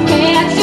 can't